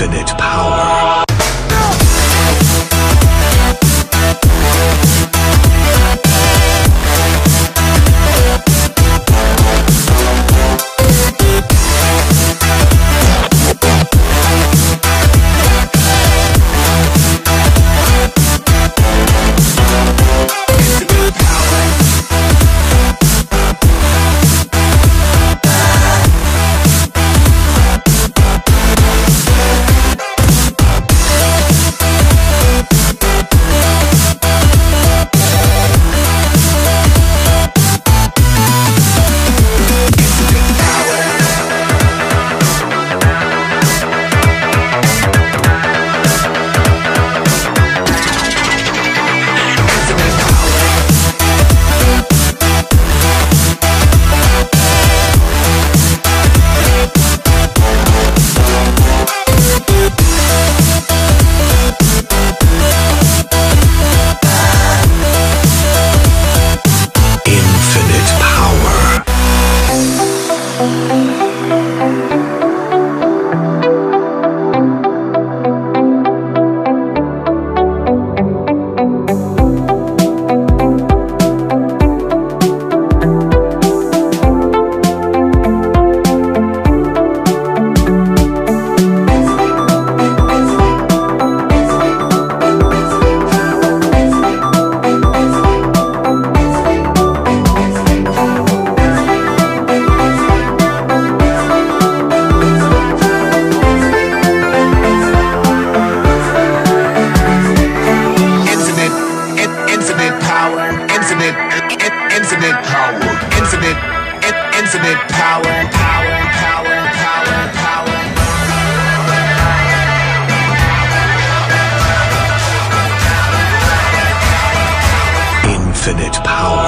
Infinite power.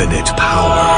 Infinite power.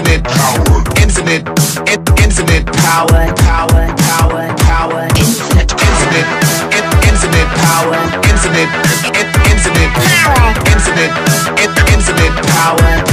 infinite power, infinite, in, infinite power, power, power, power, infinite, infinite, infinite power, infinite, in, infinite power, infinite, infinite power.